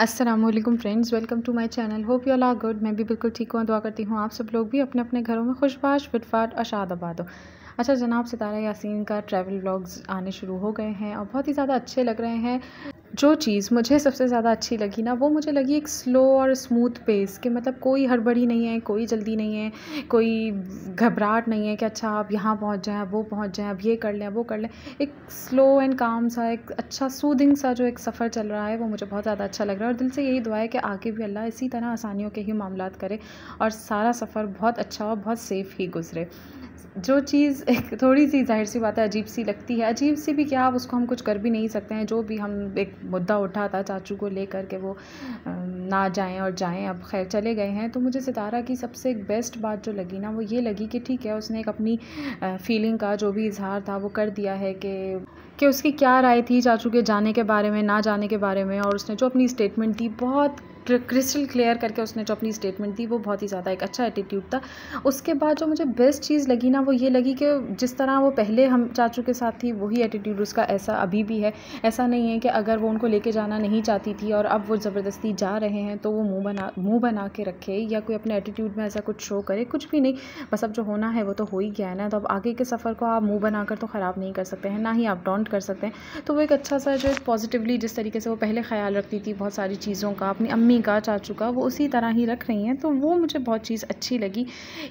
वालेकुम friends welcome to my channel hope you are good मैं भी बिल्कुल ठीक हूँ। दुआ करती हूँ आप सब लोग भी अपने अपने घरों में खुशबाश फिटफाट और शादाबाद हो। अच्छा जनाब सितारा यासीन का ट्रैवल व्लॉग्स आने शुरू हो गए हैं और बहुत ही ज़्यादा अच्छे लग रहे हैं। जो चीज़ मुझे सबसे ज़्यादा अच्छी लगी ना, वो मुझे लगी एक स्लो और स्मूथ पेस कि मतलब कोई हड़बड़ी नहीं है, कोई जल्दी नहीं है, कोई घबराहट नहीं है कि अच्छा आप यहाँ पहुँच जाएँ वो पहुँच जाएँ अब ये कर लें, वो कर लें। एक स्लो एंड काम सा, एक अच्छा सूदिंग सा जो एक सफ़र चल रहा है, वो मुझे बहुत ज़्यादा अच्छा लग रहा है। और दिल से यही दुआ है कि आगे भी अल्लाह इसी तरह आसानियों के ही मामला करे और सारा सफ़र बहुत अच्छा और बहुत सेफ़ ही गुज़रे। जो चीज़, एक थोड़ी सी ज़ाहिर सी बात है, अजीब सी लगती है। अजीब सी भी क्या अब उसको हम कुछ कर भी नहीं सकते हैं। जो भी हम एक मुद्दा उठा था चाचू को लेकर के वो ना जाएँ और जाएँ, अब खैर चले गए हैं। तो मुझे सितारा की सबसे एक बेस्ट बात जो लगी ना, वो ये लगी कि ठीक है, उसने एक अपनी फीलिंग का जो भी इजहार था, वो कर दिया है कि कि उसकी क्या राय थी चाचू के जाने के बारे में, ना जाने के बारे में, और उसने जो अपनी स्टेटमेंट दी, बहुत क्रिस्टल क्लियर करके उसने जो अपनी स्टेटमेंट दी, वो बहुत ही ज़्यादा एक अच्छा एटीट्यूड था। उसके बाद जो मुझे बेस्ट चीज़ लगी ना, वो ये लगी कि जिस तरह वो पहले हम चाचू के साथ थी, वही एटीट्यूड उसका ऐसा अभी भी है। ऐसा नहीं है कि अगर वो उनको लेके जाना नहीं चाहती थी और अब वो ज़बरदस्ती जा रहे हैं तो वो मुँह बना मुँह बना के रखे या कोई अपने एटीट्यूड में ऐसा कुछ शो करे, कुछ भी नहीं। बस अब जो होना है, वो तो हो ही गया है ना। तो अब आगे के सफ़र को आप मुँह बनाकर तो ख़राब नहीं कर सकते हैं, ना ही आप डोंट कर सकते हैं। तो वो एक अच्छा सा जो पॉजिटिवली जिस तरीके से वो पहले ख्याल रखती थी, बहुत सारी चीज़ों का, अपनी अम्मी का चाचू वो उसी तरह ही रख रही हैं। तो वो मुझे बहुत चीज़ अच्छी लगी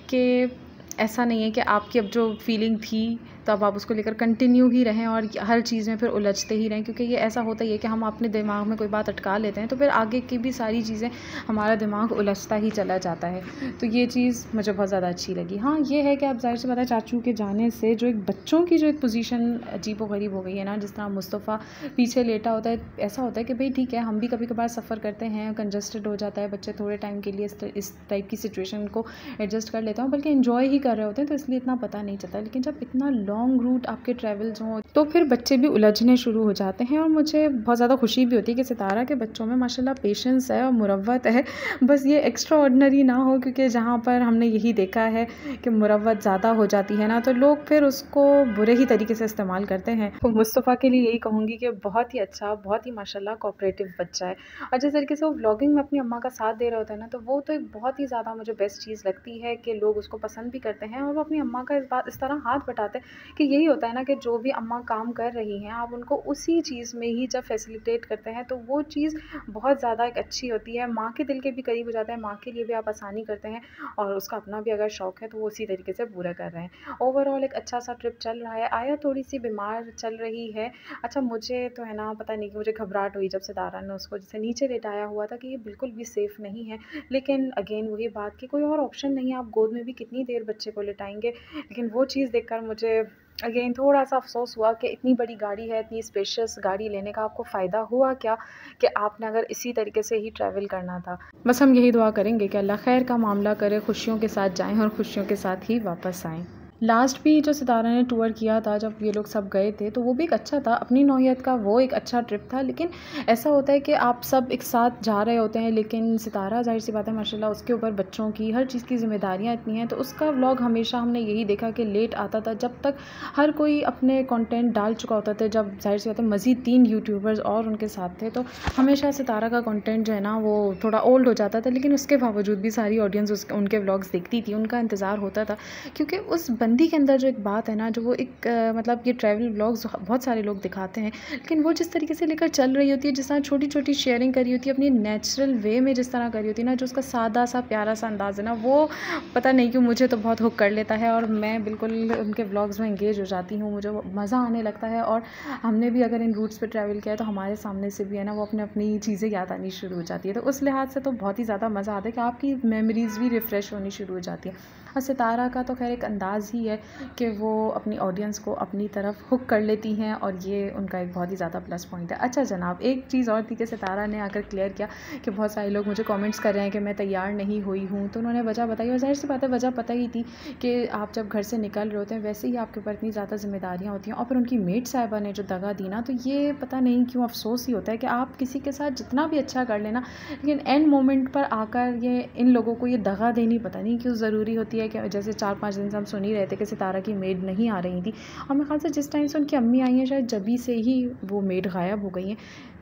कि ऐसा नहीं है कि आपकी अब जो फीलिंग थी तो अब आप उसको लेकर कंटिन्यू ही रहें और हर चीज़ में फिर उलझते ही रहें, क्योंकि ये ऐसा होता ही है कि हम अपने दिमाग में कोई बात अटका लेते हैं तो फिर आगे की भी सारी चीज़ें हमारा दिमाग उलझता ही चला जाता है। तो ये चीज़ मुझे बहुत ज़्यादा अच्छी लगी। हाँ ये है कि आप ज़ाहिर से पता है चाचू के जाने से जो एक बच्चों की जो एक पोजीशन अजीब गरीब हो गई है ना, जिस तरह मुस्तफ़ा पीछे लेटा होता है, ऐसा होता है कि भाई ठीक है, हम भी कभी कभार सफ़र करते हैं कंजस्टेड हो जाता है बच्चे थोड़े टाइम के लिए इस टाइप की सिचुएशन को एडजस्ट कर लेते हैं बल्कि इन्जॉय ही कर रहे होते हैं तो इसलिए इतना पता नहीं चलता। लेकिन जब इतना लॉन्ग रूट आपके ट्रैवल्स हों तो फिर बच्चे भी उलझने शुरू हो जाते हैं और मुझे बहुत ज़्यादा खुशी भी होती है कि सितारा के बच्चों में, माशाल्लाह पेशेंस है और मुरवत है। बस ये एक्स्ट्रा ऑर्डनरी ना हो, क्योंकि जहाँ पर हमने यही देखा है कि मुरवत ज़्यादा हो जाती है ना तो लोग फिर उसको बुरे ही तरीके से इस्तेमाल करते हैं। तो मुस्तफ़ा के लिए यही कहूँगी कि बहुत ही अच्छा बहुत ही, माशाल्लाह कोऑपरेटिव बच्चा है। और जिस तरीके से वो ब्लॉगिंग में अपनी अम्मा का साथ दे रहे होते हैं ना तो वो तो एक बहुत ही ज़्यादा मुझे बेस्ट चीज़ लगती है कि लोग उसको पसंद भी करते हैं और वो अपनी अम्मा का इस बात, इस तरह हाथ बटाते हैं कि यही होता है ना कि जो भी अम्मा काम कर रही हैं, आप उनको उसी चीज़ में ही जब फैसिलिटेट करते हैं तो वो चीज़ बहुत ज़्यादा एक अच्छी होती है। माँ के दिल के भी करीब हो जाता है, माँ के लिए भी आप आसानी करते हैं और उसका अपना भी अगर शौक़ है तो वो उसी तरीके से पूरा कर रहे हैं। ओवरऑल एक अच्छा सा ट्रिप चल रहा है। आया थोड़ी सी बीमार चल रही है। अच्छा मुझे तो है ना, पता नहीं कि मुझे घबराहट हुई जब से दारा ने उसको जैसे नीचे लेटाया हुआ था कि ये बिल्कुल भी सेफ़ नहीं है। लेकिन अगेन वही बात कि कोई और ऑप्शन नहीं है। आप गोद में भी कितनी देर बच्चे को लेटाएँगे? लेकिन वो चीज़ देखकर मुझे अगेन थोड़ा सा अफसोस हुआ कि इतनी बड़ी गाड़ी है, इतनी स्पेशियस गाड़ी लेने का आपको फ़ायदा हुआ क्या कि आपने अगर इसी तरीके से ही ट्रैवल करना था? बस हम यही दुआ करेंगे कि अल्लाह खैर का मामला करें, खुशियों के साथ जाएँ और खुशियों के साथ ही वापस आएँ। लास्ट भी जो सितारा ने टूर किया था, जब ये लोग सब गए थे तो वो भी एक अच्छा था। अपनी नौीयत का वो एक अच्छा ट्रिप था, लेकिन ऐसा होता है कि आप सब एक साथ जा रहे होते हैं, लेकिन सितारा, ज़ाहिर सी बात है, माशाल्लाह, उसके ऊपर बच्चों की, हर चीज़ की जिम्मेदारियाँ इतनी हैं तो उसका व्लॉग हमेशा हमने यही देखा कि लेट आता था, जब तक हर कोई अपने कॉन्टेंट डाल चुका होता था, जब ज़ाहिर सी बात है, मज़ीद तीन यूट्यूबर्स और उनके साथ थे तो हमेशा सितारा का कॉन्टेंट जो है ना, वो थोड़ा ओल्ड हो जाता था, लेकिन उसके बावजूद भी सारी ऑडियंस उनके व्लॉग्स देखती थी, उनका इंतज़ार होता था, क्योंकि उस बंदी के अंदर जो एक बात है ना जो वो एक आ, मतलब ये ट्रैवल ब्लॉग्स बहुत सारे लोग दिखाते हैं लेकिन वो जिस तरीके से लेकर चल रही होती है जिस तरह छोटी छोटी शेयरिंग करी होती है अपनी नेचुरल वे में जिस तरह करी होती है ना जो उसका सादा सा प्यारा सा अंदाज़ है ना वो पता नहीं क्यों मुझे तो बहुत हुक कर लेता है और मैं बिल्कुल उनके ब्लॉग्स में इंगेज हो जाती हूँ मुझे मज़ा आने लगता है और हमने भी अगर इन रूट्स पर ट्रैवल किया है तो हमारे सामने से भी है ना वो अपने अपनी चीज़ें याद आनी शुरू हो जाती है। तो उस लिहाज से तो बहुत ही ज़्यादा मज़ा आता है कि आपकी मेमोरीज़ भी रिफ़्रेश होनी शुरू हो जाती है। और सितारा का तो खैर एक अंदाज़ ही है कि वो अपनी ऑडियंस को अपनी तरफ़ हुक कर लेती हैं और ये उनका एक बहुत ही ज़्यादा प्लस पॉइंट है। अच्छा जनाब, एक चीज़ और थी कि सितारा ने आकर क्लियर किया कि बहुत सारे लोग मुझे कमेंट्स कर रहे हैं कि मैं तैयार नहीं हुई हूँ तो उन्होंने वजह बताई और ज़ाहिर सी बात है वजह पता ही थी कि आप जब घर से निकल रहे होते हैं, वैसे ही आपके ऊपर इतनी ज़्यादा जिम्मेदारियाँ होती हैं। और फिर उनकी मेट साहिबा ने जो दगा दी ना तो ये पता नहीं क्यों अफसोस ही होता है कि आप किसी के साथ जितना भी अच्छा कर लेना, लेकिन एंड मोमेंट पर आकर ये इन लोगों को ये दगा देनी पता नहीं क्यों ज़रूरी होती है कि जैसे चार पाँच दिन से हम सुन ही थे कि सितारा की मेड नहीं आ रही थी। और मेरे ख्याल से जिस टाइम से उनकी अम्मी आई हैं, शायद जबी से ही वो मेड गायब हो गई हैं।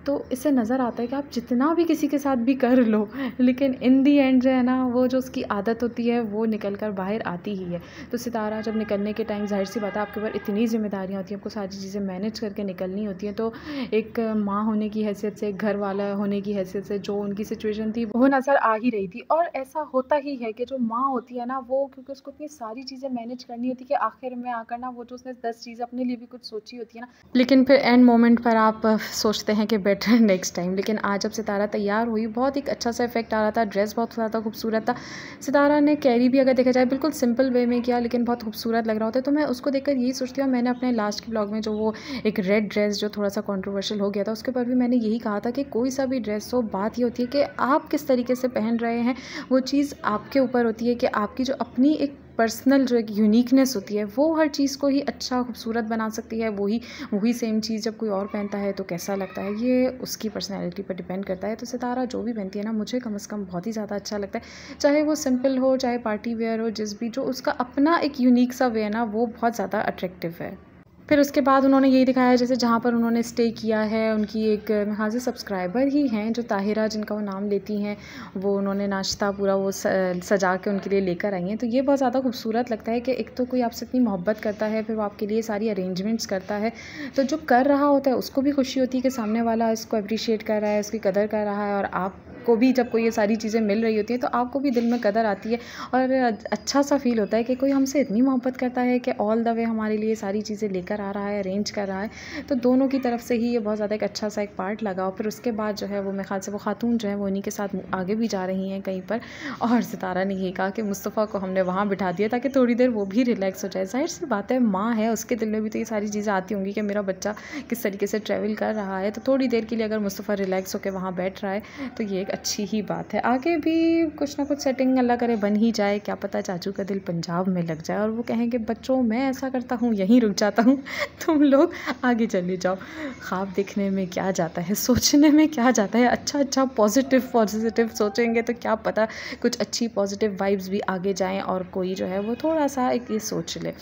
तो इससे नज़र आता है कि आप जितना भी किसी के साथ भी कर लो, लेकिन इन दी एंड जो है ना, वो जो उसकी आदत होती है, वो निकल कर बाहर आती ही है। तो सितारा जब निकलने के टाइम ज़ाहिर सी बात है, आपके ऊपर इतनी ज़िम्मेदारियाँ होती हैं, आपको सारी चीज़ें मैनेज करके निकलनी होती हैं तो एक माँ होने की हैसियत से, एक घर वाला होने की हैसियत से, जो उनकी सिचुएशन थी, वो नज़र आ ही रही थी। और ऐसा होता ही है कि जो माँ होती है ना, वो क्योंकि उसको इतनी सारी चीज़ें मैनेज करनी होती है कि आखिर में आकर ना वो जो उसने दस चीज़ अपने लिए भी कुछ सोची होती है ना। लेकिन फिर एंड मोमेंट पर आप सोचते हैं कि बेटर नेक्स्ट टाइम लेकिन आज जब सितारा तैयार हुई, बहुत एक अच्छा सा इफ़ेक्ट आ रहा था ड्रेस बहुत ज़्यादा खूबसूरत था। सितारा ने कैरी भी अगर देखा जाए, बिल्कुल सिंपल वे में किया, लेकिन बहुत खूबसूरत लग रहा होता है। तो मैं उसको देखकर यही सोचती हूँ, मैंने अपने लास्ट के ब्लॉग में जो वो एक रेड ड्रेस जो थोड़ा सा कॉन्ट्रोवर्शियल हो गया था, उसके ऊपर भी मैंने यही कहा था कि कोई सा भी ड्रेस हो, बात ये होती है कि आप किस तरीके से पहन रहे हैं, वो चीज़ आपके ऊपर होती है कि आपकी जो अपनी एक पर्सनल जो एक यूनिकनेस होती है, वो हर चीज़ को ही अच्छा खूबसूरत बना सकती है, वही वही सेम चीज़ जब कोई और पहनता है तो कैसा लगता है, ये उसकी पर्सनैलिटी पर डिपेंड करता है। तो सितारा जो भी पहनती है ना, मुझे कम अज़ कम बहुत ही ज़्यादा अच्छा लगता है। चाहे वो सिंपल हो, चाहे पार्टी वेयर हो, जिस भी, जो उसका अपना एक यूनिक सा वे है ना, वो बहुत ज़्यादा अट्रैक्टिव है। फिर उसके बाद उन्होंने यही दिखाया, जैसे जहाँ पर उन्होंने स्टे किया है, उनकी एक से सब्सक्राइबर ही हैं, जो ताहिरा जिनका वो नाम लेती हैं, वो उन्होंने नाश्ता पूरा वो सजा के उनके लिए लेकर आई हैं। तो ये बहुत ज़्यादा खूबसूरत लगता है कि एक तो कोई आपसे इतनी मोहब्बत करता है, फिर वो आपके लिए सारी अरेंजमेंट्स करता है। तो जो कर रहा होता है, उसको भी खुशी होती है कि सामने वाला इसको अप्रिशिएट कर रहा है उसकी कदर कर रहा है और आप को भी जब कोई ये सारी चीज़ें मिल रही होती हैं तो आपको भी दिल में कदर आती है। और अच्छा सा फील होता है कि कोई हमसे इतनी मोहब्बत करता है कि ऑल द वे हमारे लिए सारी चीज़ें लेकर आ रहा है अरेंज कर रहा है। तो दोनों की तरफ़ से ही ये बहुत ज़्यादा एक अच्छा सा एक पार्ट लगा। और फिर उसके बाद जो है वो मेरे ख्याल से वो खातून जो है वो उन्हीं के साथ आगे भी जा रही हैं कहीं पर। और सितारा ने यही कहा कि मुस्तफ़ा को हमने वहाँ बिठा दिया ताकि थोड़ी देर वो भी रिलैक्स हो जाए। ज़ाहिर सी बात है, माँ है, उसके दिल में भी तो ये सारी चीज़ें आती होंगी कि मेरा बच्चा किस तरीके से ट्रैवल कर रहा है। तो थोड़ी देर के लिए अगर मुस्तफ़ा रिलैक्स होकर वहाँ बैठ रहा है तो ये एक अच्छी ही बात है। आगे भी कुछ ना कुछ सेटिंग अल्लाह करे बन ही जाए, क्या पता चाचू का दिल पंजाब में लग जाए और वो कहें कि, बच्चों, मैं ऐसा करता हूँ, यहीं रुक जाता हूँ, तुम लोग आगे चले जाओ। ख्वाब देखने में क्या जाता है, सोचने में क्या जाता है? अच्छा अच्छा पॉजिटिव पॉजिटिव सोचेंगे तो क्या पता कुछ अच्छी पॉजिटिव वाइब्स भी आगे जाएँ और कोई जो है वो थोड़ा सा एक ये सोच ले।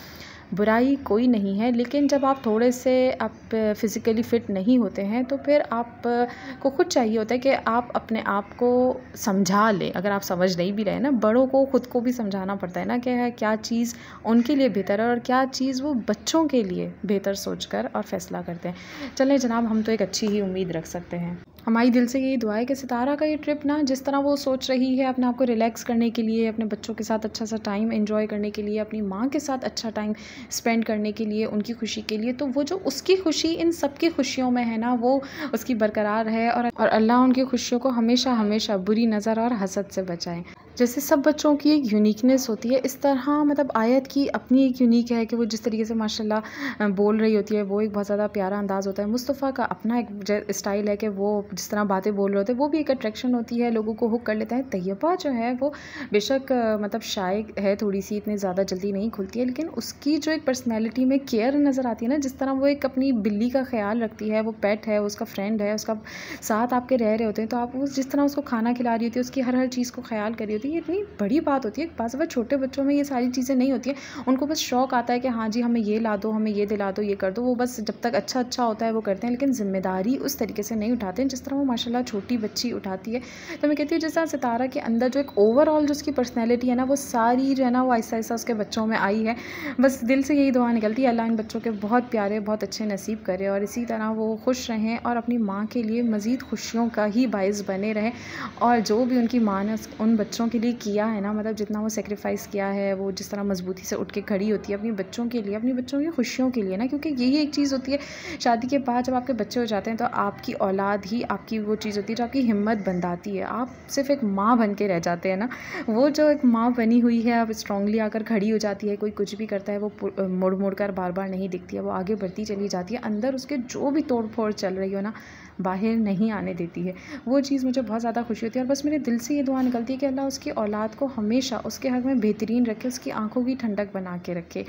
बुराई कोई नहीं है, लेकिन जब आप थोड़े से आप फिज़िकली फ़िट नहीं होते हैं तो फिर आप को खुद चाहिए होता है कि आप अपने आप को समझा लें। अगर आप समझ नहीं भी रहे ना, बड़ों को, ख़ुद को भी समझाना पड़ता है ना कि क्या चीज़ उनके लिए बेहतर है और क्या चीज़ वो बच्चों के लिए बेहतर सोच कर और फ़ैसला करते हैं। चलें जनाब, हम तो एक अच्छी ही उम्मीद रख सकते हैं। हमारी दिल से यही दुआ है कि सितारा का ये ट्रिप ना, जिस तरह वो सोच रही है अपने आप को रिलैक्स करने के लिए, अपने बच्चों के साथ अच्छा सा टाइम इन्जॉय करने के लिए, अपनी माँ के साथ अच्छा टाइम स्पेंड करने के लिए, उनकी खुशी के लिए तो वो जो उसकी खुशी इन सब की खुशियों में है ना, वो उसकी बरकरार है और और अल्लाह उनकी खुशियों को हमेशा हमेशा बुरी नज़र और हसद से बचाए। जैसे सब बच्चों की एक यूनिकनेस होती है, इस तरह मतलब आयत की अपनी एक यूनिक है कि वो जिस तरीके से माशाल्लाह बोल रही होती है, वो एक बहुत ज़्यादा प्यारा अंदाज़ होता है। मुस्तफ़ा का अपना एक स्टाइल है कि वो जिस तरह बातें बोल रहे होते हैं, वो भी एक अट्रैक्शन होती है, लोगों को हुक कर लेता है। तैयबा जो है, वो बेशक मतलब शाय है थोड़ी सी इतनी ज़्यादा जल्दी नहीं खुलती है, लेकिन उसकी जो एक पर्सनैलिटी में केयर नज़र आती है ना, जिस तरह वो एक अपनी बिल्ली का ख्याल रखती है, वो पेट है, उसका फ्रेंड है, उसका साथ आपके रह रहे होते हैं तो आप जिस तरह उसको खाना खिला रही होती है, उसकी हर हर चीज़ को ख्याल कर रही होती है ये इतनी बड़ी बात होती है बाज़ बार छोटे बच्चों में ये सारी चीज़ें नहीं होती हैं। उनको बस शौक आता है कि हाँ जी, हमें ये ला दो, हमें ये दिला दो, ये कर दो, वो बस जब तक अच्छा अच्छा होता है वो करते हैं, लेकिन ज़िम्मेदारी उस तरीके से नहीं उठाते हैं, जिस तरह वो माशाल्लाह छोटी बच्ची उठाती है। तो मैं कहती हूँ, जिस तरह सितारा के अंदर जो एक ओवरऑल जो उसकी पर्सनैलिटी है ना, वो सारी जो है ना, वो ऐसा ऐसा उसके बच्चों में आई है। बस दिल से यही दुआ निकलती है, अल्लाह इन बच्चों के बहुत प्यारे, बहुत अच्छे नसीब करे और इसी तरह वो खुश रहें और अपनी माँ के लिए मज़ीद खुशियों का ही बायस बने रहें और जो भी उनकी माँ ने उन बच्चों के लिए किया है ना मतलब जितना वो सेक्रीफाइस किया है, वो जिस तरह मजबूती से उठ के खड़ी होती है अपने बच्चों के लिए, अपने बच्चों की खुशियों के लिए ना, क्योंकि यही एक चीज़ होती है, शादी के बाद जब आपके बच्चे हो जाते हैं तो आपकी औलाद ही आपकी वो चीज़ होती है जो आपकी हिम्मत बंधाती है। आप सिर्फ़ एक माँ बन के रह जाते हैं ना, वो जो एक माँ बनी हुई है अब स्ट्रांगली आकर खड़ी हो जाती है, कोई कुछ भी करता है, वो मुड़ मुड़ कर बार बार नहीं दिखती है, वो आगे बढ़ती चली जाती है, अंदर उसके जो भी तोड़ फोड़ चल रही हो ना बाहर नहीं आने देती है। वो चीज़ मुझे बहुत ज़्यादा खुशी होती है और बस मेरे दिल से ये दुआ निकलती है कि अल्लाह उसकी औलाद को हमेशा उसके हक में बेहतरीन रखे, उसकी आँखों की ठंडक बना के रखे।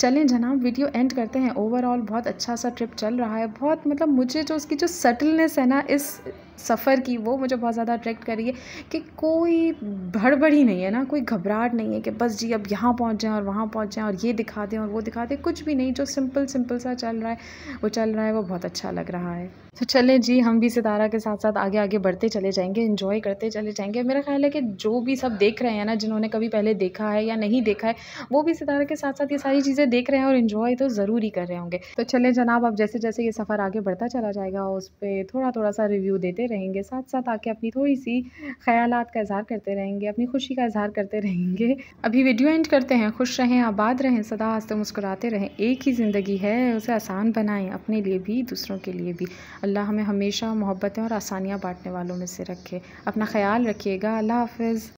चलें जनाब, वीडियो एंड करते हैं। ओवरऑल बहुत अच्छा सा ट्रिप चल रहा है। बहुत मतलब मुझे जो उसकी जो सटलनेस है ना, इस सफ़र की, वो मुझे बहुत ज़्यादा अट्रैक्ट कर रही है कि कोई भड़बड़ी नहीं है ना, कोई घबराहट नहीं है कि बस जी अब यहाँ पहुँच जाएँ और वहाँ पहुँच जाएँ और ये दिखा दें और वो दिखा दें। कुछ भी नहीं, जो सिंपल सिंपल सा चल रहा है, वो चल रहा है, वो बहुत अच्छा लग रहा है। तो चलें जी, हम भी सितारा के साथ साथ आगे आगे बढ़ते चले जाएँगे इन्जॉय करते चले जाएँगे। मेरा ख्याल है कि जो भी सब देख रहे हैं ना, जिन्होंने कभी पहले देखा है या नहीं देखा है, वो भी सितारा के साथ साथ ये सारी चीज़ें देख रहे हैं और इन्जॉय तो ज़रूर ही कर रहे होंगे। तो चले जनाब, अब जैसे जैसे ये सफ़र आगे बढ़ता चला जाएगा, उस पर थोड़ा थोड़ा सा रिव्यू देते रहेंगे साथ साथ आके अपनी थोड़ी सी ख्याल का इजहार करते रहेंगे, अपनी खुशी का इजहार करते रहेंगे। अभी वीडियो एंड करते हैं, खुश रहें, आबाद रहें सदा हँसते मुस्कुराते रहें, एक ही ज़िंदगी है, उसे आसान बनाएँ, अपने लिए भी, दूसरों के लिए भी। अल्लाह हमें हमेशा मोहब्बतें और आसानियाँ बांटने वालों में से रखे। अपना ख्याल रखिएगा, अल्लाह हाफिज़।